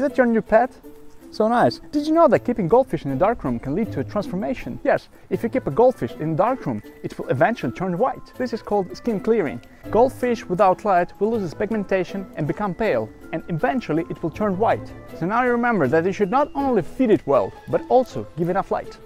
Is that your new pet? So nice. Did you know that keeping goldfish in a dark room can lead to a transformation? Yes, if you keep a goldfish in a dark room, it will eventually turn white. This is called skin clearing. Goldfish without light will lose its pigmentation and become pale, and eventually it will turn white. So now you remember that you should not only feed it well, but also give enough light.